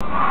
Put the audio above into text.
you